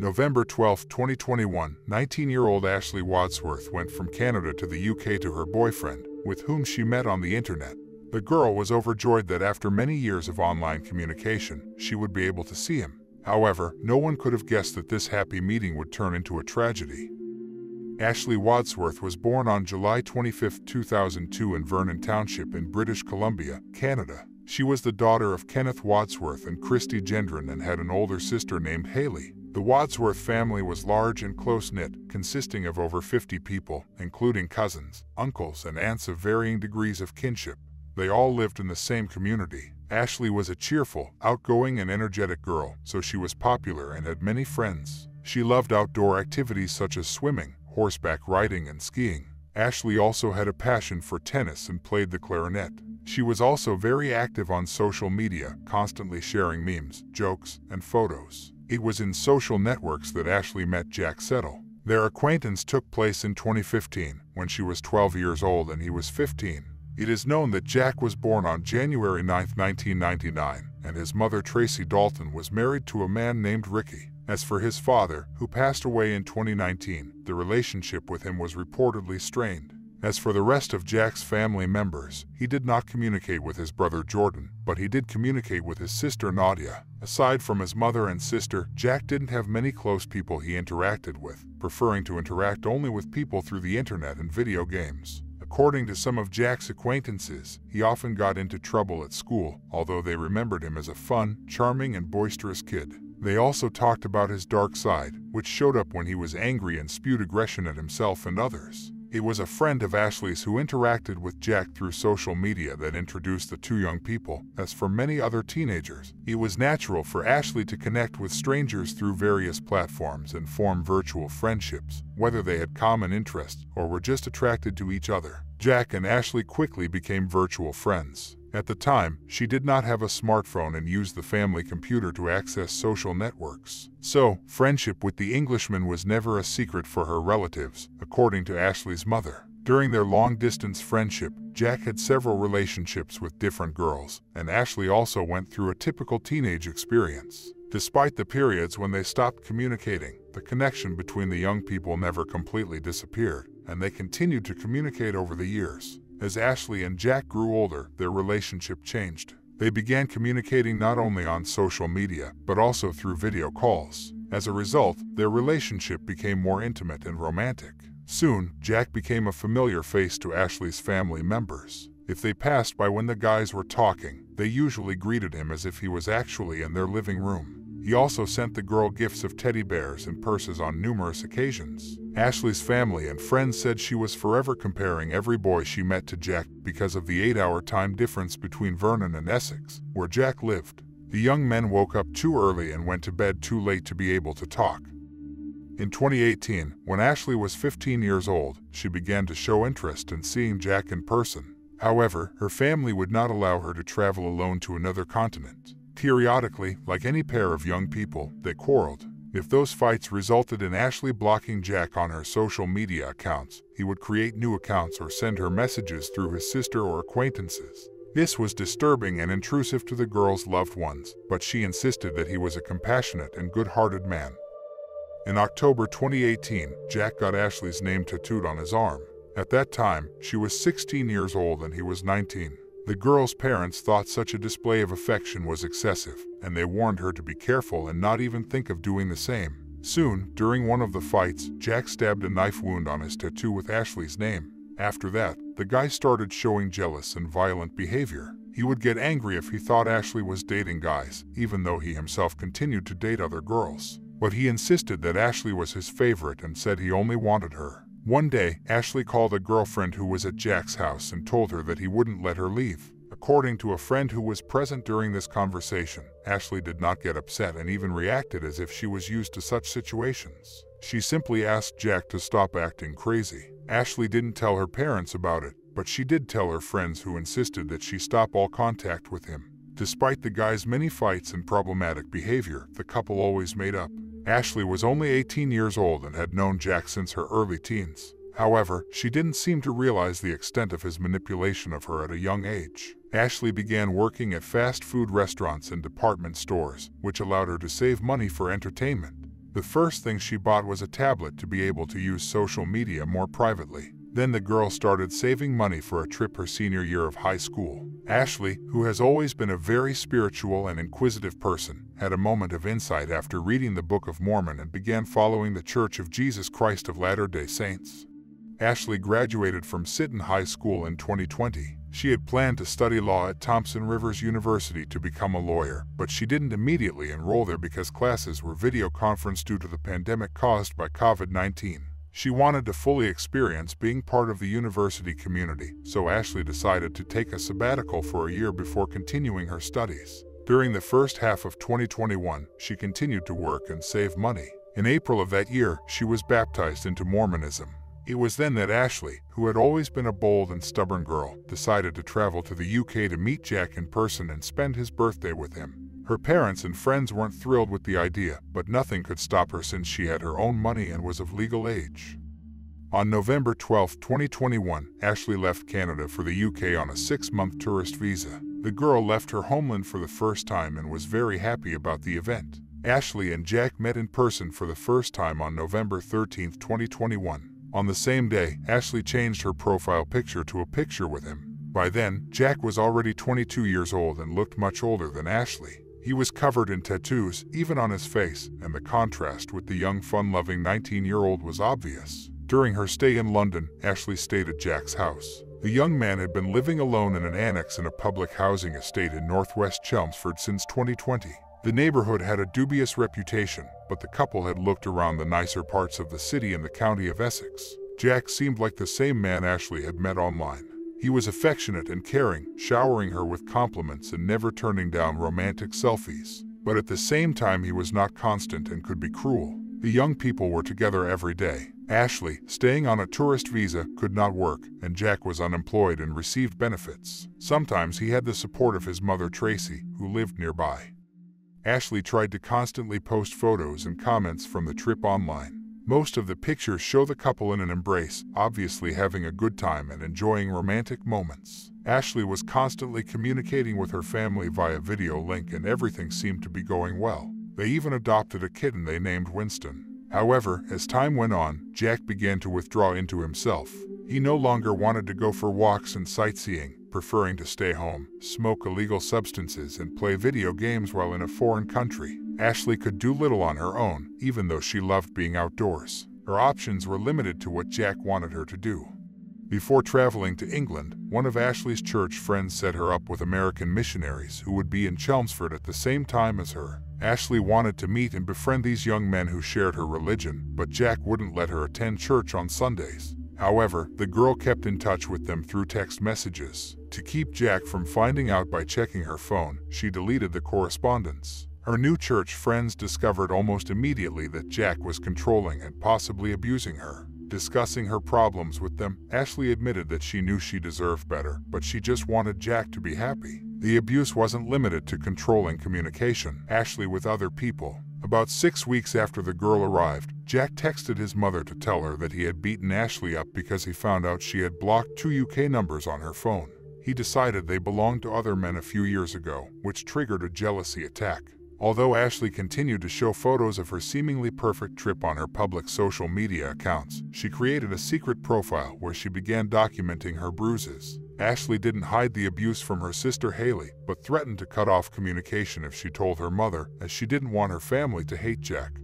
November 12, 2021, 19-year-old Ashley Wadsworth went from Canada to the UK to her boyfriend, with whom she met on the internet. The girl was overjoyed that after many years of online communication, she would be able to see him. However, no one could have guessed that this happy meeting would turn into a tragedy. Ashley Wadsworth was born on July 25, 2002 in Vernon Township in British Columbia, Canada. She was the daughter of Kenneth Wadsworth and Christy Gendron and had an older sister named Haley. The Wadsworth family was large and close-knit, consisting of over 50 people, including cousins, uncles, and aunts of varying degrees of kinship. They all lived in the same community. Ashley was a cheerful, outgoing, and energetic girl, so she was popular and had many friends. She loved outdoor activities such as swimming, horseback riding, and skiing. Ashley also had a passion for tennis and played the clarinet. She was also very active on social media, constantly sharing memes, jokes, and photos. It was in social networks that Ashley met Jack Sepple. Their acquaintance took place in 2015, when she was 12 years old and he was 15. It is known that Jack was born on January 9, 1999, and his mother Tracy Dalton was married to a man named Ricky. As for his father, who passed away in 2019, the relationship with him was reportedly strained. As for the rest of Jack's family members, he did not communicate with his brother Jordan, but he did communicate with his sister Nadia. Aside from his mother and sister, Jack didn't have many close people he interacted with, preferring to interact only with people through the internet and video games. According to some of Jack's acquaintances, he often got into trouble at school, although they remembered him as a fun, charming, and boisterous kid. They also talked about his dark side, which showed up when he was angry and spewed aggression at himself and others. It was a friend of Ashley's who interacted with Jack through social media that introduced the two young people. As for many other teenagers, it was natural for Ashley to connect with strangers through various platforms and form virtual friendships, whether they had common interests or were just attracted to each other. Jack and Ashley quickly became virtual friends. At the time, she did not have a smartphone and used the family computer to access social networks. So, friendship with the Englishman was never a secret for her relatives, according to Ashley's mother. During their long-distance friendship, Jack had several relationships with different girls, and Ashley also went through a typical teenage experience. Despite the periods when they stopped communicating, the connection between the young people never completely disappeared, and they continued to communicate over the years. As Ashley and Jack grew older, their relationship changed. They began communicating not only on social media, but also through video calls. As a result, their relationship became more intimate and romantic. Soon, Jack became a familiar face to Ashley's family members. If they passed by when the guys were talking, they usually greeted him as if he was actually in their living room. He also sent the girl gifts of teddy bears and purses on numerous occasions. Ashley's family and friends said she was forever comparing every boy she met to Jack because of the eight-hour time difference between Vernon and Essex, where Jack lived. The young men woke up too early and went to bed too late to be able to talk. In 2018, when Ashley was 15 years old, she began to show interest in seeing Jack in person. However, her family would not allow her to travel alone to another continent. Periodically, like any pair of young people, they quarreled. If those fights resulted in Ashley blocking Jack on her social media accounts, he would create new accounts or send her messages through his sister or acquaintances. This was disturbing and intrusive to the girl's loved ones, but she insisted that he was a compassionate and good-hearted man. In October 2018, Jack got Ashley's name tattooed on his arm. At that time, she was 16 years old and he was 19. The girl's parents thought such a display of affection was excessive, and they warned her to be careful and not even think of doing the same. Soon, during one of the fights, Jack stabbed a knife wound on his tattoo with Ashley's name. After that, the guy started showing jealous and violent behavior. He would get angry if he thought Ashley was dating guys, even though he himself continued to date other girls. But he insisted that Ashley was his favorite and said he only wanted her. One day, Ashley called a girlfriend who was at Jack's house and told her that he wouldn't let her leave. According to a friend who was present during this conversation, Ashley did not get upset and even reacted as if she was used to such situations. She simply asked Jack to stop acting crazy. Ashley didn't tell her parents about it, but she did tell her friends who insisted that she stop all contact with him. Despite the guy's many fights and problematic behavior, the couple always made up. Ashley was only 18 years old and had known Jack since her early teens. However, she didn't seem to realize the extent of his manipulation of her at a young age. Ashley began working at fast food restaurants and department stores, which allowed her to save money for entertainment. The first thing she bought was a tablet to be able to use social media more privately. Then the girl started saving money for a trip her senior year of high school. Ashley, who has always been a very spiritual and inquisitive person, had a moment of insight after reading the Book of Mormon and began following the Church of Jesus Christ of Latter-day Saints. Ashley graduated from Sinton High School in 2020. She had planned to study law at Thompson Rivers University to become a lawyer, but she didn't immediately enroll there because classes were video conferenced due to the pandemic caused by COVID-19. She wanted to fully experience being part of the university community, so Ashley decided to take a sabbatical for a year before continuing her studies. During the first half of 2021, she continued to work and save money. In April of that year, she was baptized into Mormonism. It was then that Ashley, who had always been a bold and stubborn girl, decided to travel to the UK to meet Jack in person and spend his birthday with him. Her parents and friends weren't thrilled with the idea, but nothing could stop her since she had her own money and was of legal age. On November 12, 2021, Ashley left Canada for the UK on a six-month tourist visa. The girl left her homeland for the first time and was very happy about the event. Ashley and Jack met in person for the first time on November 13, 2021. On the same day, Ashley changed her profile picture to a picture with him. By then, Jack was already 22 years old and looked much older than Ashley. He was covered in tattoos, even on his face, and the contrast with the young, fun-loving 19-year-old was obvious. During her stay in London, Ashley stayed at Jack's house. The young man had been living alone in an annex in a public housing estate in northwest Chelmsford since 2020. The neighborhood had a dubious reputation, but the couple had looked around the nicer parts of the city and the county of Essex. Jack seemed like the same man Ashley had met online. He was affectionate and caring, showering her with compliments and never turning down romantic selfies. But at the same time, he was not constant and could be cruel. The young people were together every day. Ashley, staying on a tourist visa, could not work, and Jack was unemployed and received benefits. Sometimes he had the support of his mother Tracy, who lived nearby. Ashley tried to constantly post photos and comments from the trip online. Most of the pictures show the couple in an embrace, obviously having a good time and enjoying romantic moments. Ashley was constantly communicating with her family via video link and everything seemed to be going well. They even adopted a kitten they named Winston. However, as time went on, Jack began to withdraw into himself. He no longer wanted to go for walks and sightseeing, preferring to stay home, smoke illegal substances, and play video games while in a foreign country. Ashley could do little on her own, even though she loved being outdoors. Her options were limited to what Jack wanted her to do. Before traveling to England, one of Ashley's church friends set her up with American missionaries who would be in Chelmsford at the same time as her. Ashley wanted to meet and befriend these young men who shared her religion, but Jack wouldn't let her attend church on Sundays. However, the girl kept in touch with them through text messages. To keep Jack from finding out by checking her phone, she deleted the correspondence. Her new church friends discovered almost immediately that Jack was controlling and possibly abusing her. Discussing her problems with them, Ashley admitted that she knew she deserved better, but she just wanted Jack to be happy. The abuse wasn't limited to controlling communication, Ashley with other people. About six weeks after the girl arrived, Jack texted his mother to tell her that he had beaten Ashley up because he found out she had blocked two UK numbers on her phone. He decided they belonged to other men a few years ago, which triggered a jealousy attack. Although Ashley continued to show photos of her seemingly perfect trip on her public social media accounts, she created a secret profile where she began documenting her bruises. Ashley didn't hide the abuse from her sister Haley, but threatened to cut off communication if she told her mother, as she didn't want her family to hate Jack.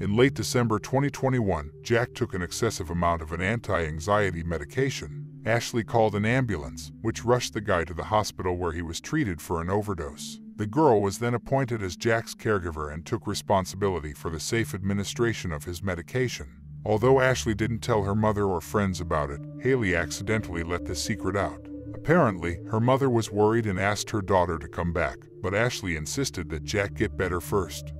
In late December 2021, Jack took an excessive amount of an anti-anxiety medication. Ashley called an ambulance, which rushed the guy to the hospital where he was treated for an overdose. The girl was then appointed as Jack's caregiver and took responsibility for the safe administration of his medication. Although Ashley didn't tell her mother or friends about it, Haley accidentally let the secret out. Apparently, her mother was worried and asked her daughter to come back, but Ashley insisted that Jack get better first.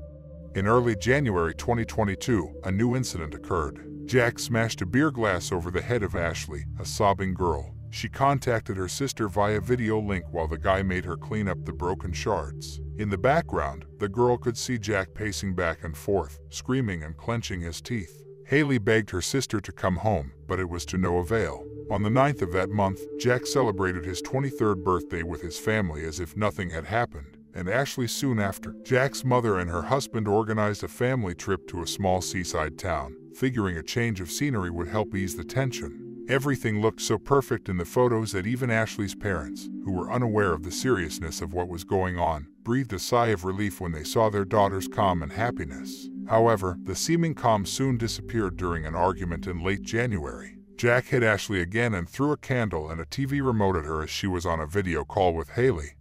In early January 2022, a new incident occurred. Jack smashed a beer glass over the head of Ashley, a sobbing girl. She contacted her sister via video link while the guy made her clean up the broken shards. In the background, the girl could see Jack pacing back and forth, screaming and clenching his teeth. Haley begged her sister to come home, but it was to no avail. On the 9th of that month, Jack celebrated his 23rd birthday with his family as if nothing had happened. and Ashley soon after. Jack's mother and her husband organized a family trip to a small seaside town, figuring a change of scenery would help ease the tension. Everything looked so perfect in the photos that even Ashley's parents, who were unaware of the seriousness of what was going on, breathed a sigh of relief when they saw their daughter's calm and happiness. However, the seeming calm soon disappeared during an argument in late January. Jack hit Ashley again and threw a candle and a TV remote at her as she was on a video call with Haley,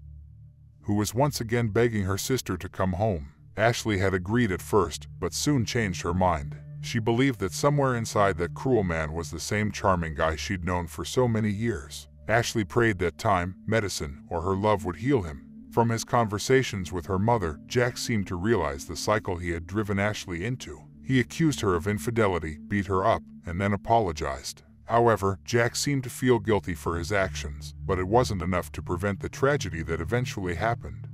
who was once again begging her sister to come home. Ashley had agreed at first, but soon changed her mind. She believed that somewhere inside that cruel man was the same charming guy she'd known for so many years. Ashley prayed that time, medicine, or her love would heal him. From his conversations with her mother, Jack seemed to realize the cycle he had driven Ashley into. He accused her of infidelity, beat her up, and then apologized. However, Jack seemed to feel guilty for his actions, but it wasn't enough to prevent the tragedy that eventually happened.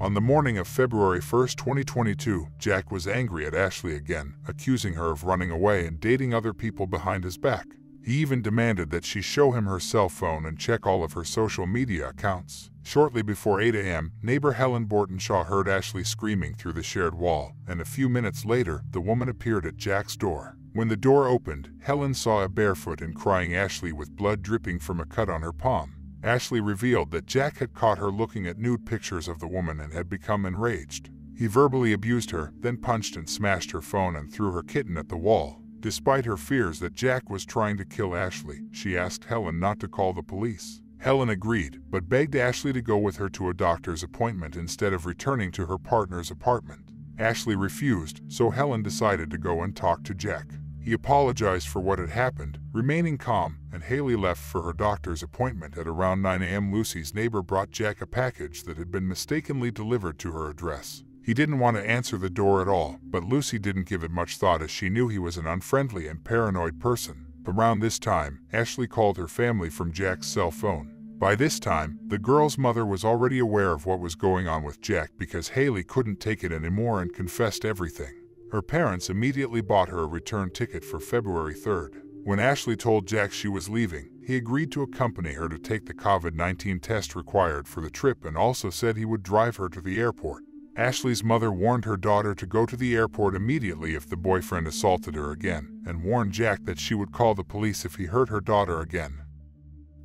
On the morning of February 1, 2022, Jack was angry at Ashley again, accusing her of running away and dating other people behind his back. He even demanded that she show him her cell phone and check all of her social media accounts. Shortly before 8 a.m., neighbor Helen Bortonshaw heard Ashley screaming through the shared wall, and a few minutes later, the woman appeared at Jack's door. When the door opened, Helen saw a barefoot and crying Ashley with blood dripping from a cut on her palm. Ashley revealed that Jack had caught her looking at nude pictures of the woman and had become enraged. He verbally abused her, then punched and smashed her phone and threw her kitten at the wall. Despite her fears that Jack was trying to kill Ashley, she asked Helen not to call the police. Helen agreed, but begged Ashley to go with her to a doctor's appointment instead of returning to her partner's apartment. Ashley refused, so Helen decided to go and talk to Jack. He apologized for what had happened, remaining calm, and Haley left for her doctor's appointment at around 9 a.m. Lucy's neighbor brought Jack a package that had been mistakenly delivered to her address. He didn't want to answer the door at all, but Lucy didn't give it much thought as she knew he was an unfriendly and paranoid person. Around this time, Ashley called her family from Jack's cell phone. By this time, the girl's mother was already aware of what was going on with Jack because Haley couldn't take it anymore and confessed everything. Her parents immediately bought her a return ticket for February 3rd. When Ashley told Jack she was leaving, he agreed to accompany her to take the COVID-19 test required for the trip and also said he would drive her to the airport. Ashley's mother warned her daughter to go to the airport immediately if the boyfriend assaulted her again, and warned Jack that she would call the police if he hurt her daughter again.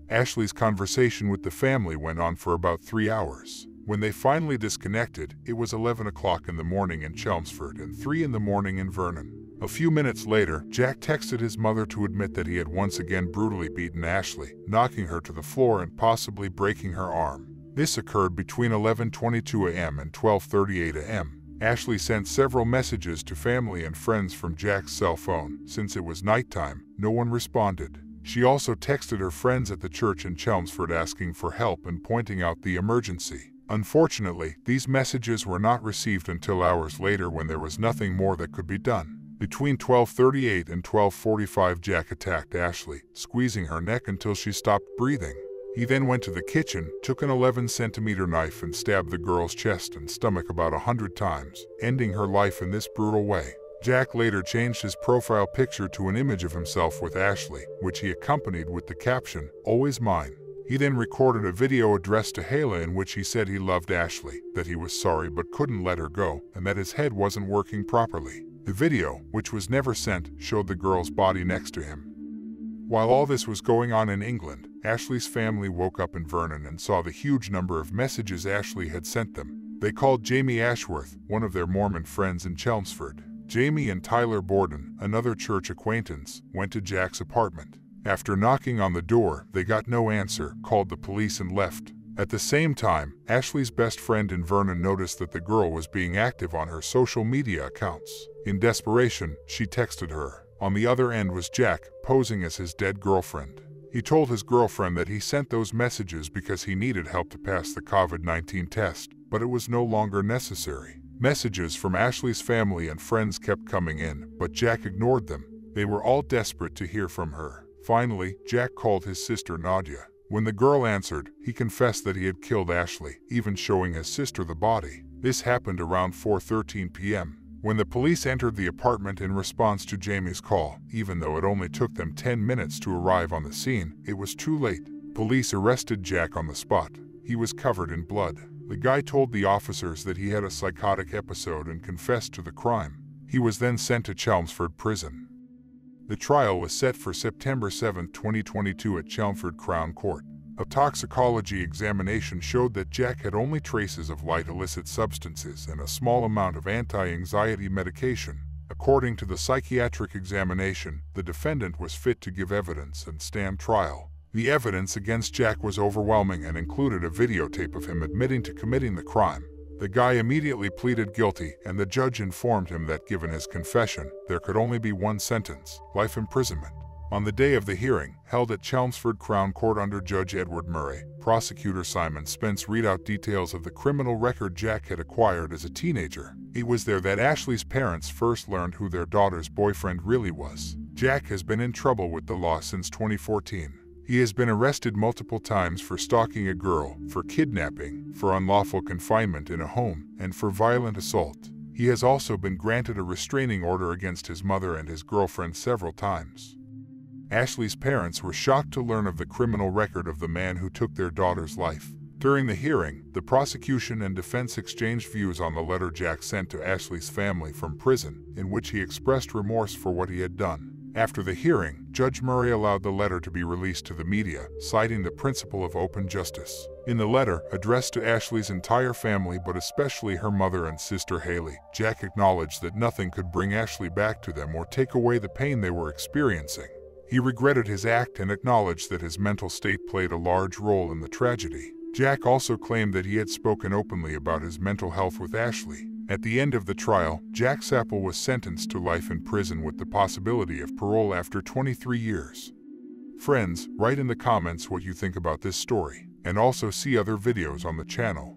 Ashley's conversation with the family went on for about three hours. When they finally disconnected, it was 11 o'clock in the morning in Chelmsford and 3 in the morning in Vernon. A few minutes later, Jack texted his mother to admit that he had once again brutally beaten Ashley, knocking her to the floor and possibly breaking her arm. This occurred between 11.22 a.m. and 12.38 a.m. Ashley sent several messages to family and friends from Jack's cell phone. Since it was nighttime, no one responded. She also texted her friends at the church in Chelmsford asking for help and pointing out the emergency. Unfortunately, these messages were not received until hours later when there was nothing more that could be done. Between 12.38 and 12.45 Jack attacked Ashley, squeezing her neck until she stopped breathing. He then went to the kitchen, took an 11 centimeter knife and stabbed the girl's chest and stomach about a hundred times, ending her life in this brutal way. Jack later changed his profile picture to an image of himself with Ashley, which he accompanied with the caption, Always Mine. He then recorded a video addressed to Haley in which he said he loved Ashley, that he was sorry but couldn't let her go, and that his head wasn't working properly. The video, which was never sent, showed the girl's body next to him. While all this was going on in England, Ashley's family woke up in Vernon and saw the huge number of messages Ashley had sent them. They called Jamie Ashworth, one of their Mormon friends in Chelmsford. Jamie and Tyler Borden, another church acquaintance, went to Jack's apartment. After knocking on the door, they got no answer, called the police and left. At the same time, Ashley's best friend in Vernon noticed that the girl was being active on her social media accounts. In desperation, she texted her. On the other end was Jack, posing as his dead girlfriend. He told his girlfriend that he sent those messages because he needed help to pass the COVID-19 test, but it was no longer necessary. Messages from Ashley's family and friends kept coming in, but Jack ignored them. They were all desperate to hear from her. Finally, Jack called his sister Nadia. When the girl answered, he confessed that he had killed Ashley, even showing his sister the body. This happened around 4.13 p.m. When the police entered the apartment in response to Jamie's call, even though it only took them 10 minutes to arrive on the scene, it was too late. Police arrested Jack on the spot. He was covered in blood. The guy told the officers that he had a psychotic episode and confessed to the crime. He was then sent to Chelmsford Prison. The trial was set for September 7, 2022 at Chelmsford Crown Court. A toxicology examination showed that Jack had only traces of light illicit substances and a small amount of anti-anxiety medication. According to the psychiatric examination, the defendant was fit to give evidence and stand trial. The evidence against Jack was overwhelming and included a videotape of him admitting to committing the crime. The guy immediately pleaded guilty, and the judge informed him that given his confession, there could only be one sentence life imprisonment. On the day of the hearing, held at Chelmsford Crown Court under Judge Edward Murray, prosecutor Simon Spence read out details of the criminal record Jack had acquired as a teenager. It was there that Ashley's parents first learned who their daughter's boyfriend really was. Jack has been in trouble with the law since 2014. He has been arrested multiple times for stalking a girl, for kidnapping, for unlawful confinement in a home, and for violent assault. He has also been granted a restraining order against his mother and his girlfriend several times. Ashley's parents were shocked to learn of the criminal record of the man who took their daughter's life. During the hearing, the prosecution and defense exchanged views on the letter Jack sent to Ashley's family from prison, in which he expressed remorse for what he had done. After the hearing, Judge Murray allowed the letter to be released to the media, citing the principle of open justice. In the letter, addressed to Ashley's entire family but especially her mother and sister Haley, Jack acknowledged that nothing could bring Ashley back to them or take away the pain they were experiencing. He regretted his act and acknowledged that his mental state played a large role in the tragedy. Jack also claimed that he had spoken openly about his mental health with Ashley, at the end of the trial, Jack Sepple was sentenced to life in prison with the possibility of parole after 23 years. Friends, write in the comments what you think about this story, and also see other videos on the channel.